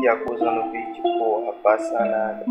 E acusando o vídeo, porra, passa nada.